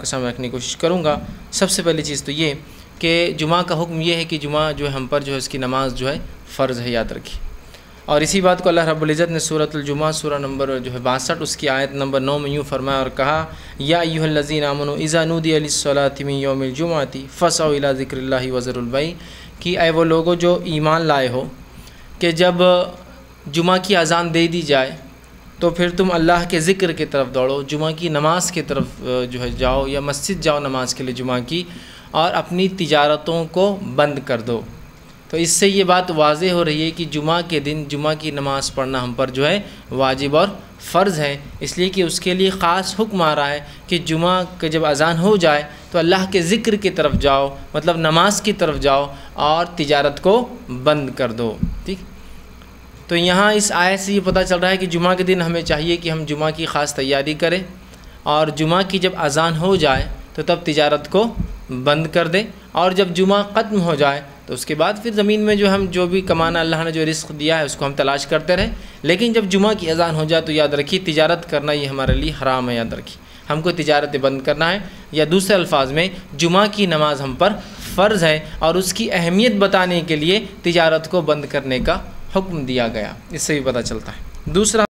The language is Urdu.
کے سامنے رکھنے کی کوشش کروں گا۔ سب سے پہلی چیز تو یہ کہ جمعہ کا حکم یہ ہے کہ جمعہ جو ہے ہم پر جو ہے اس کی نماز جو ہے فرض ہے، یاد رکھی اور اسی بات کو اللہ رب العزت نے صورت الجمعہ، سورہ نمبر جو ہے باسٹھ، اس کی آیت نمبر نو میں یوں فرمایا اور کہا، یا ایوہ الذین امن اذا نودی علی الصلاۃ من یوم الجمعۃ فسعوا الى ذکر اللہ وزر البئی کہ اے وہ لوگوں جو ایمان لائے ہو کہ جب جمعہ کی اذان دے دی جائے تو پھر تم اللہ کے ذکر کی طرف دوڑو، جمعہ کی نماز کی طرف جو ہے جاؤ یا مسجد جاؤ نماز کے لیے جمعہ کی، اور اپنی تجارتوں کو بند کر دو۔ تو اس سے یہ بات واضح ہو رہی ہے کہ جمعہ کے دن، جمعہ کی نماز پڑھنا ہم پر جو ہے واجب اور فرض ہے۔ اس لیے کہ اس کے لیے خاص حکم آ رہا ہے کہ جمعہ کے جب اذان ہو جائے تو اللہ کے ذکر کی طرف جاؤ مطلب نماز کی طرف جاؤ اور تجارت کو بند کر دو۔ ٹھیک؟ تو یہاں اس آیت سے یہ پتہ چل رہا ہے کہ جمعہ کے دن ہمیں چاہیے کہ ہم جمعہ کی خاص تیاری کریں اور جمعہ کی جب اذان ہو جائے تو تب تجارت کو بند کر دیں اور جب جمعہ ختم ہو جائے تو اس کے بعد پھر زمین میں جو ہم جو بھی کمانا اللہ نے جو رزق دیا ہے اس کو ہم تلاش کرتے رہیں۔ لیکن جب جمعہ کی اذان ہو جائے تو یاد رکھیے تجارت کرنا یہ ہمارے لیے حرام ہے، یاد رکھیے۔ ہم کو تجارت بند کرنا ہے۔ یا دوسرے الفاظ میں، جمعہ کی نماز ہم پر فرض ہے اور اس کی اہمیت بتانے کے لیے تجارت کو بند کرنے کا حکم دیا گیا اس سے بھی پتہ چلتا ہے۔ دوسرا